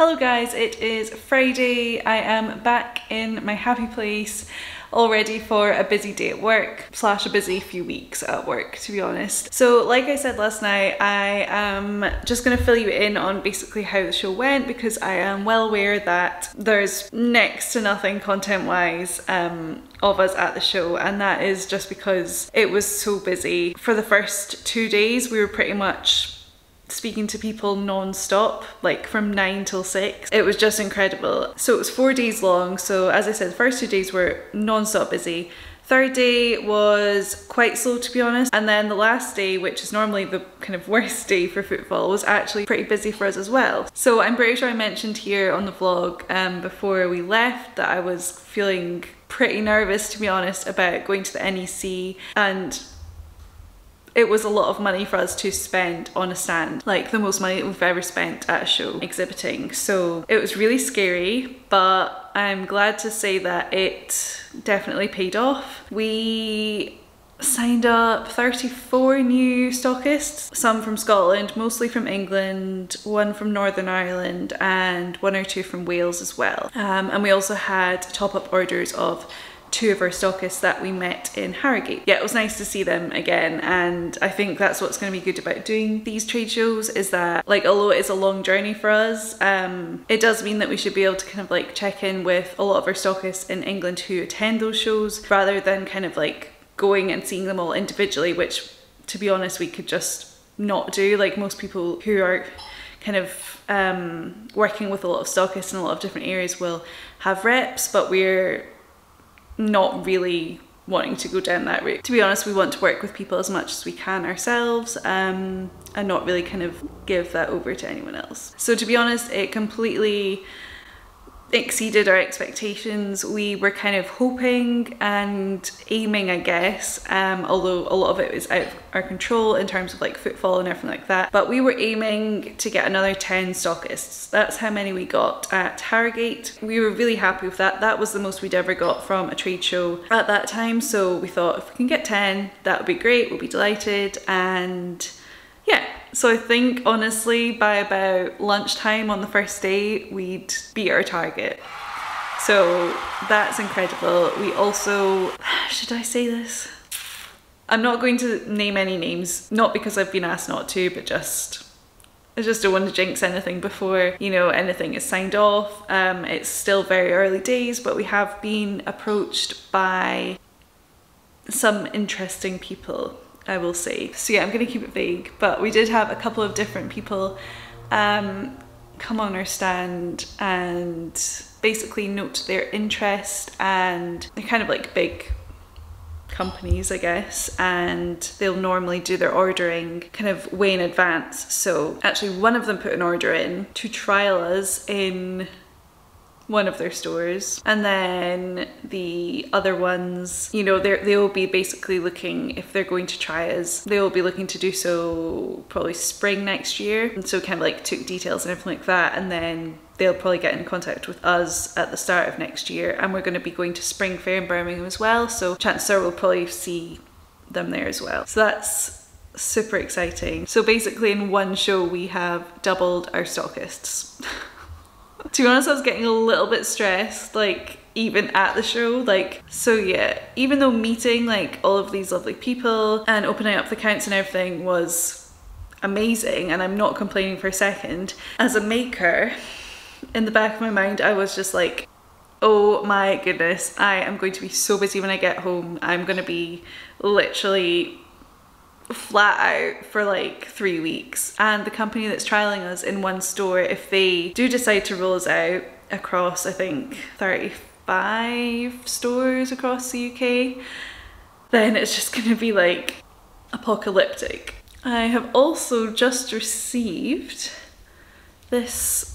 Hello guys, it is Friday. I am back in my happy place all ready for a busy day at work slash a busy few weeks at work to be honest. So like I said last night I am just going to fill you in on basically how the show went because I am well aware that there's next to nothing content wise um, of us at the show and that is just because it was so busy. For the first two days we were pretty much speaking to people non-stop like from 9 till 6 it was just incredible. So it was four days long. So as I said the first two days were non-stop busy. Third day was quite slow to be honest. And then the last day which is normally the kind of worst day for footfall was actually pretty busy for us as well. So I'm pretty sure I mentioned here on the vlog um, before we left that I was feeling pretty nervous to be honest about going to the NEC and it was a lot of money for us to spend on a stand, like the most money we've ever spent at a show exhibiting. So it was really scary, but I'm glad to say that it definitely paid off. We signed up 34 new stockists, some from Scotland, mostly from England, one from Northern Ireland and one or two from Wales as well. Um, and we also had top up orders of two of our stockists that we met in Harrogate. Yeah, it was nice to see them again and I think that's what's going to be good about doing these trade shows is that like although it's a long journey for us, um, it does mean that we should be able to kind of like check in with a lot of our stockists in England who attend those shows rather than kind of like going and seeing them all individually, which to be honest we could just not do. Like most people who are kind of um, working with a lot of stockists in a lot of different areas will have reps, but we're not really wanting to go down that route. To be honest, we want to work with people as much as we can ourselves um, and not really kind of give that over to anyone else. So to be honest, it completely exceeded our expectations. We were kind of hoping and aiming, I guess, um, although a lot of it was out of our control in terms of like footfall and everything like that. But we were aiming to get another 10 stockists. That's how many we got at Harrogate. We were really happy with that. That was the most we'd ever got from a trade show at that time. So we thought if we can get 10, that would be great. We'll be delighted. And yeah, so I think honestly by about lunchtime on the first day, we'd beat our target. So that's incredible. We also, should I say this? I'm not going to name any names, not because I've been asked not to, but just I just don't want to jinx anything before, you know, anything is signed off. Um, it's still very early days, but we have been approached by some interesting people I will say. So yeah, I'm gonna keep it vague, but we did have a couple of different people um, come on our stand and basically note their interest and they're kind of like big companies I guess and they'll normally do their ordering kind of way in advance so actually one of them put an order in to trial us in one of their stores. And then the other ones you know they they will be basically looking if they're going to try us they will be looking to do so probably spring next year. And so kind of like took details and everything like that. And then they'll probably get in contact with us at the start of next year. And we're going to be going to spring fair in Birmingham as well. So chances are we'll probably see them there as well. So that's super exciting. So basically in one show we have doubled our stockists to be honest, I was getting a little bit stressed, like even at the show like so yeah. Even though meeting like all of these lovely people and opening up the accounts and everything was amazing and I'm not complaining for a second as a maker in the back of my mind I was just like oh my goodness I am going to be so busy when I get home. I'm gonna be literally flat out for like three weeks and the company that's trialing us in one store if they do decide to roll us out across I think 35 stores across the UK then it's just gonna be like apocalyptic. I have also just received this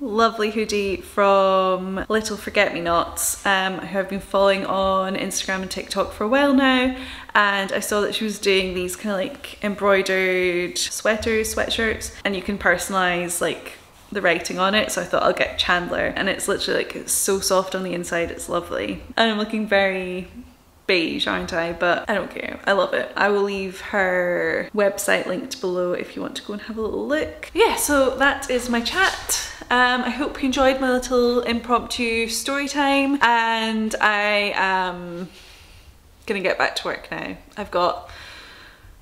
lovely hoodie from Little Forget Me Nots um, who I've been following on Instagram and TikTok for a while now. And I saw that she was doing these kind of like embroidered sweaters, sweatshirts and you can personalize like the writing on it. So I thought I'll get Chandler. And it's literally like it's so soft on the inside. It's lovely. And I'm looking very beige, aren't I? But I don't care. I love it. I will leave her website linked below if you want to go and have a little look. Yeah, so that is my chat. Um, I hope you enjoyed my little impromptu story time and I am gonna get back to work now. I've got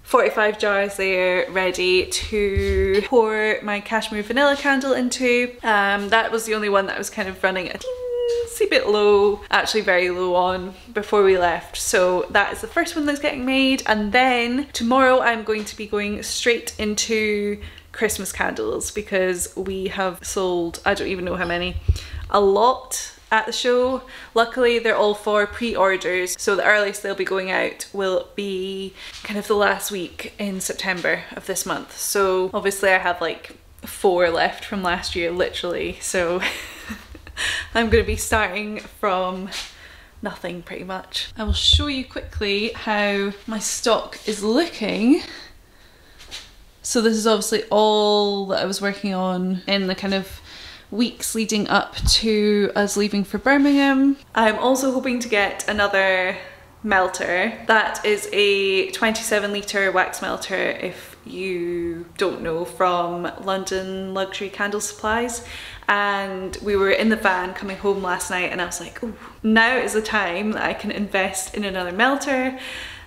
45 jars there ready to pour my cashmere vanilla candle into. Um, that was the only one that was kind of running a teensy bit low, actually very low on before we left. So that is the first one that's getting made. And then tomorrow I'm going to be going straight into Christmas candles because we have sold, I don't even know how many, a lot at the show. Luckily they're all for pre-orders so the earliest they'll be going out will be kind of the last week in September of this month. So obviously I have like four left from last year literally so I'm going to be starting from nothing pretty much. I will show you quickly how my stock is looking. So this is obviously all that I was working on in the kind of weeks leading up to us leaving for Birmingham. I'm also hoping to get another melter. That is a 27 litre wax melter if you don't know from London Luxury Candle Supplies and we were in the van coming home last night and I was like, oh, now is the time that I can invest in another melter.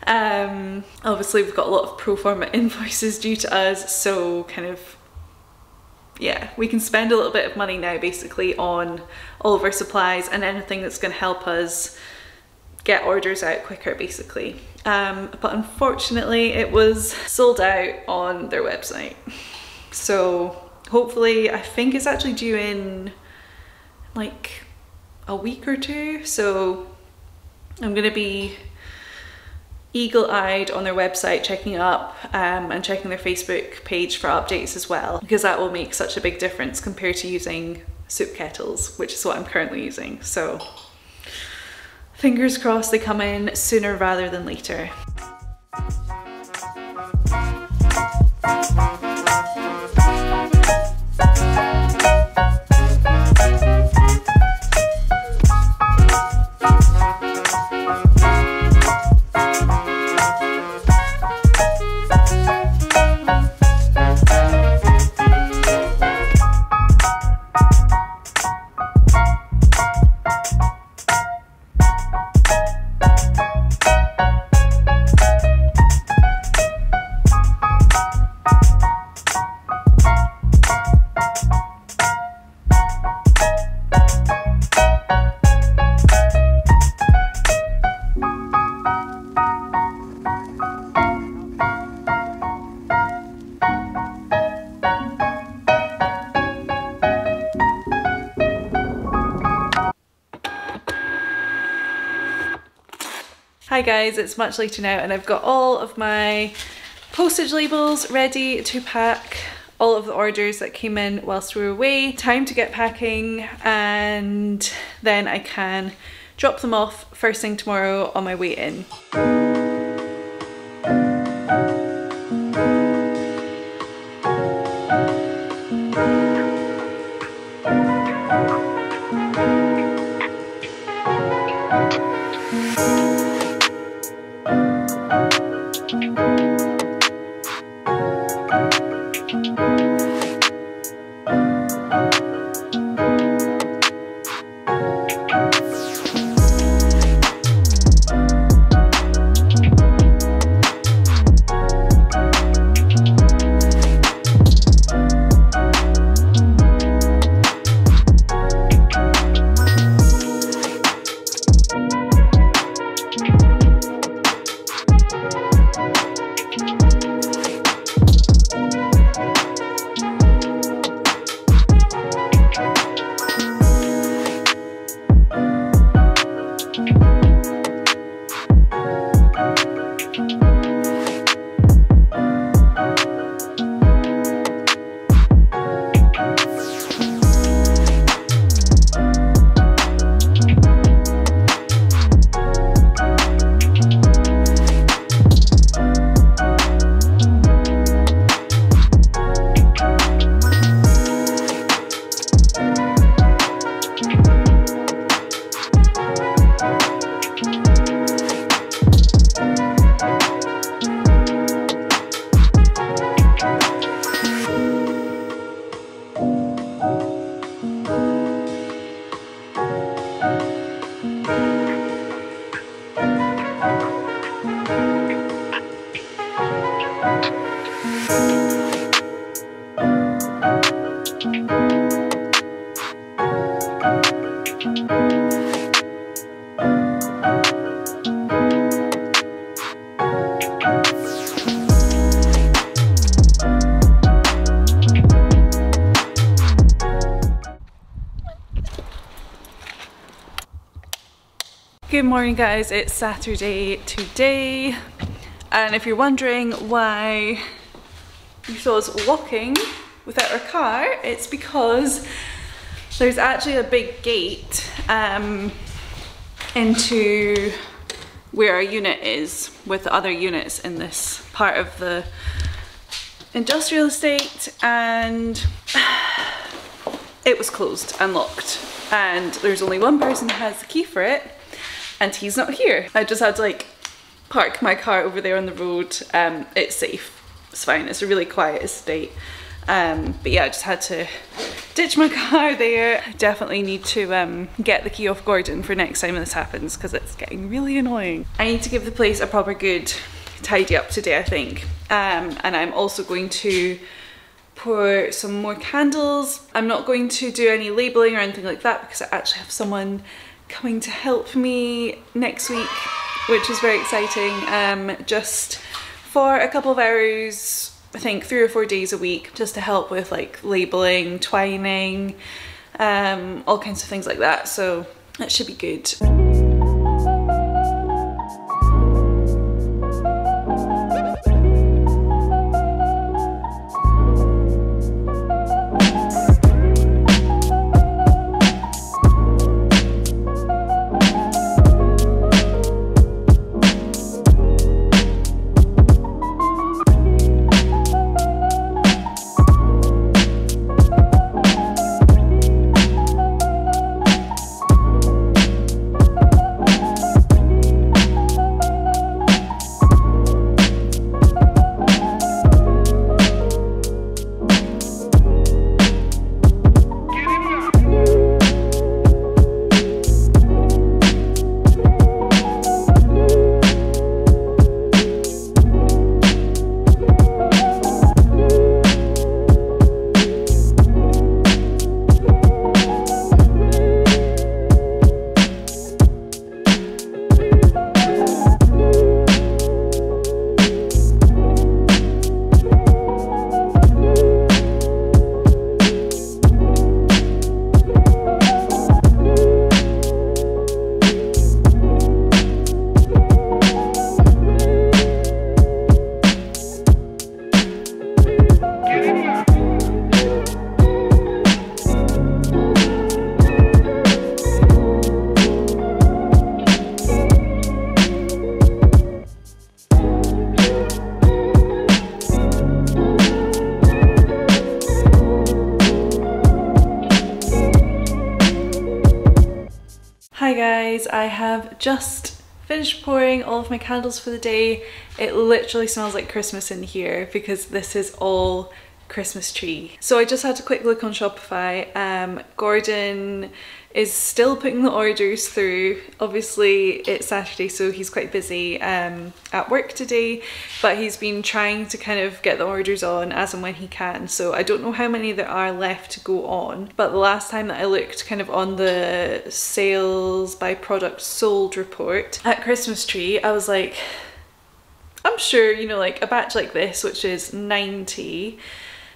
Um, obviously we've got a lot of pro forma invoices due to us so kind of yeah, we can spend a little bit of money now basically on all of our supplies and anything that's going to help us get orders out quicker basically. Um, but unfortunately it was sold out on their website. So hopefully, I think it's actually due in like a week or two. So I'm gonna be eagle-eyed on their website checking up um, and checking their Facebook page for updates as well because that will make such a big difference compared to using soup kettles which is what I'm currently using so fingers crossed they come in sooner rather than later. Hi guys, it's much later now and I've got all of my postage labels ready to pack all of the orders that came in whilst we were away. Time to get packing and then I can drop them off first thing tomorrow on my way in. Good morning guys, it's Saturday today. And if you're wondering why you saw us walking without our car, it's because there's actually a big gate um, into where our unit is with the other units in this part of the industrial estate and it was closed and locked and there's only one person who has the key for it and he's not here. I just had to like park my car over there on the road. Um, it's safe, it's fine, it's a really quiet estate. Um, but yeah, I just had to ditch my car there. Definitely need to um, get the key off Gordon for next time this happens because it's getting really annoying. I need to give the place a proper good tidy up today, I think. Um, and I'm also going to pour some more candles. I'm not going to do any labeling or anything like that because I actually have someone coming to help me next week, which is very exciting. Um, just for a couple of hours, I think three or four days a week, just to help with like labeling, twining, um, all kinds of things like that. So that should be good. Just finished pouring all of my candles for the day. It literally smells like Christmas in here because this is all Christmas tree. So I just had a quick look on Shopify. Um, Gordon is still putting the orders through. Obviously it's Saturday so he's quite busy um, at work today but he's been trying to kind of get the orders on as and when he can so I don't know how many there are left to go on but the last time that I looked kind of on the sales by product sold report at Christmas tree I was like I'm sure you know like a batch like this which is 90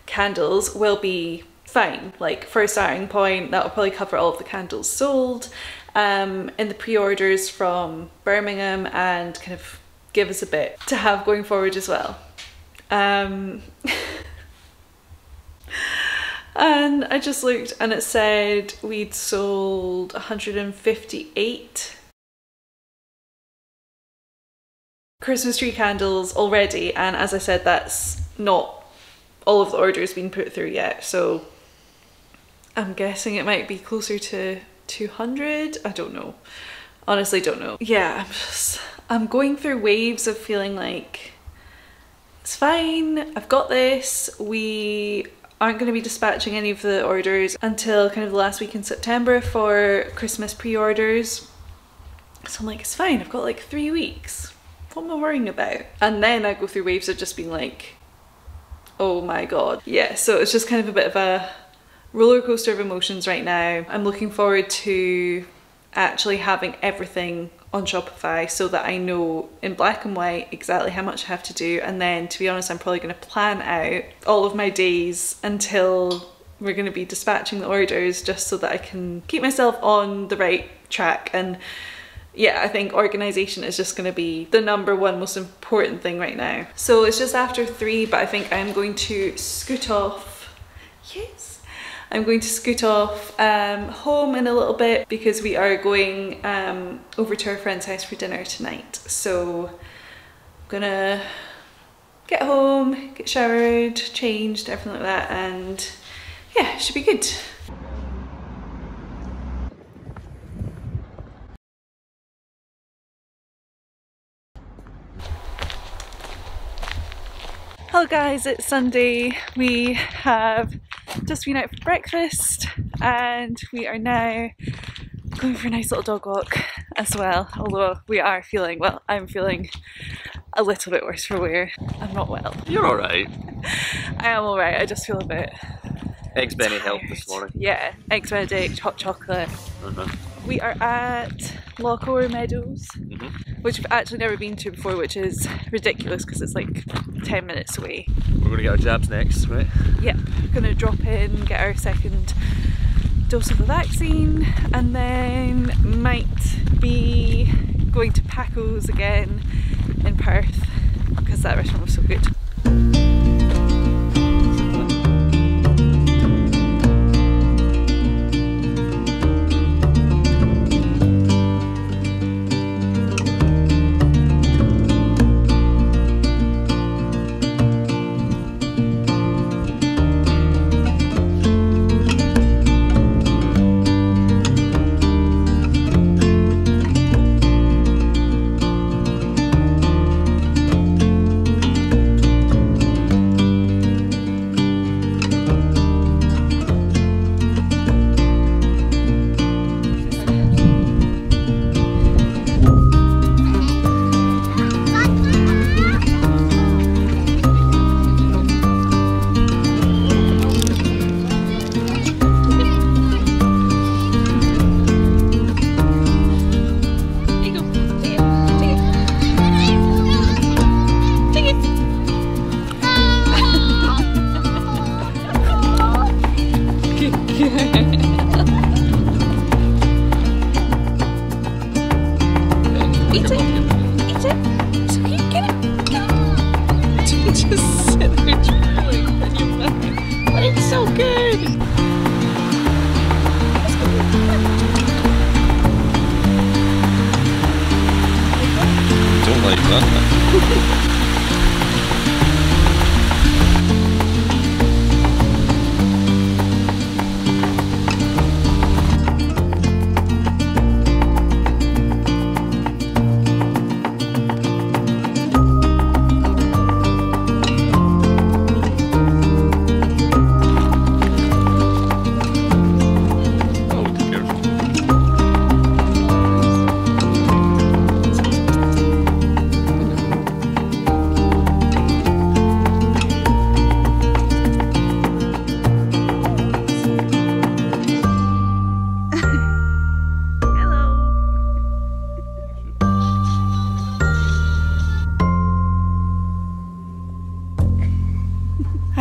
candles will be fine. Like for a starting point, that'll probably cover all of the candles sold um, in the pre-orders from Birmingham and kind of give us a bit to have going forward as well. Um, and I just looked and it said we'd sold 158 Christmas tree candles already and as I said that's not all of the orders been put through yet so I'm guessing it might be closer to 200 I don't know. Honestly don't know. Yeah I'm just I'm going through waves of feeling like it's fine I've got this. We aren't going to be dispatching any of the orders until kind of the last week in September for Christmas pre-orders. So I'm like it's fine I've got like three weeks. What am I worrying about? And then I go through waves of just being like oh my god. Yeah, so it's just kind of a bit of a roller coaster of emotions right now. I'm looking forward to actually having everything on Shopify so that I know in black and white exactly how much I have to do and then to be honest I'm probably going to plan out all of my days until we're going to be dispatching the orders just so that I can keep myself on the right track and yeah, I think organisation is just going to be the number one most important thing right now. So it's just after three, but I think I'm going to scoot off. Yes. I'm going to scoot off um, home in a little bit because we are going um, over to our friend's house for dinner tonight. So I'm gonna get home, get showered, changed, everything like that, and yeah, should be good. Hello guys, it's Sunday. We have just been out for breakfast and we are now going for a nice little dog walk as well. Although we are feeling, well, I'm feeling a little bit worse for wear. I'm not well. You're alright. I am alright, I just feel a bit. Eggs Benny helped this morning. Yeah, eggs benedict, hot chocolate. Uh-huh. We are at Lochore Meadows, Mhm. which we've actually never been to before, which is ridiculous because it's like 10 minutes away. We're gonna get our jabs next, right? Yep, gonna drop in, get our second dose of the vaccine, and then might be going to Paco's again in Perth because that restaurant was so good.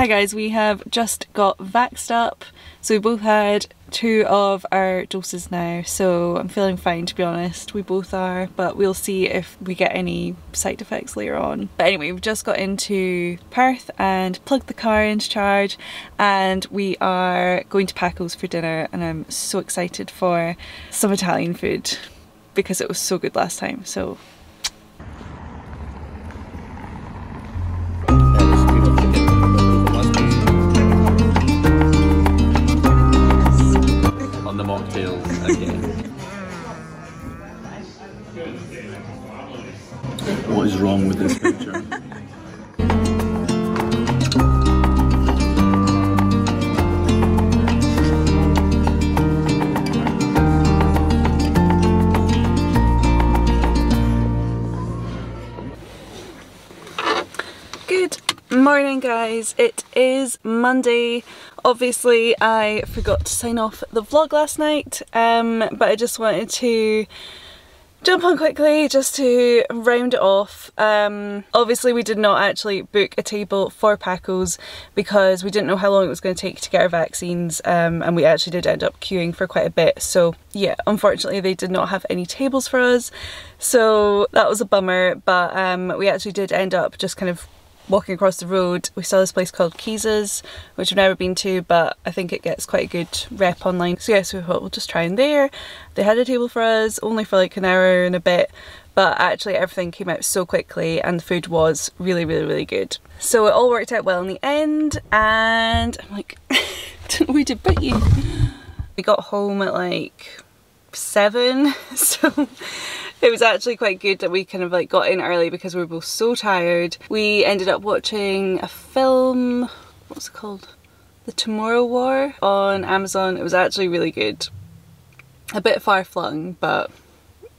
Hi guys, we have just got vaxxed up. So we both had two of our doses now, so I'm feeling fine to be honest. We both are, but we'll see if we get any side effects later on. But anyway, we've just got into Perth and plugged the car into charge, and we are going to Paco's for dinner, and I'm so excited for some Italian food because it was so good last time. So What is wrong with this picture? Good morning, guys. It is Monday. Obviously, I forgot to sign off the vlog last night, um, but I just wanted to jump on quickly just to round it off. Um, obviously we did not actually book a table for Paco's because we didn't know how long it was going to take to get our vaccines um, and we actually did end up queuing for quite a bit so yeah unfortunately they did not have any tables for us so that was a bummer but um, we actually did end up just kind of walking across the road we saw this place called Keys's which I've never been to but I think it gets quite a good rep online. So yeah so we thought we'll just try in there. They had a table for us only for like an hour and a bit but actually everything came out so quickly and the food was really really really good. So it all worked out well in the end and I'm like didn't we but you. We got home at like seven so it was actually quite good that we kind of like got in early because we were both so tired. We ended up watching a film, what's it called? The Tomorrow War on Amazon. It was actually really good. A bit far flung, but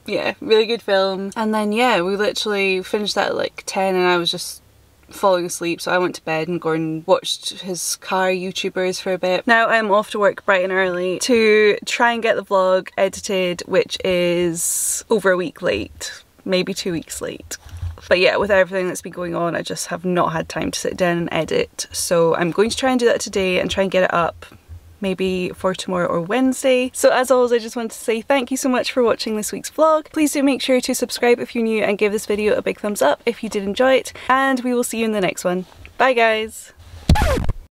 yeah, really good film. And then yeah, we literally finished that at like 10 and I was just falling asleep so I went to bed and Gordon watched his car YouTubers for a bit. Now I'm off to work bright and early to try and get the vlog edited which is over a week late, maybe two weeks late. But yeah, with everything that's been going on, I just have not had time to sit down and edit. So I'm going to try and do that today and try and get it up maybe for tomorrow or Wednesday. So as always I just want to say thank you so much for watching this week's vlog. Please do make sure to subscribe if you're new and give this video a big thumbs up if you did enjoy it and we will see you in the next one. Bye guys!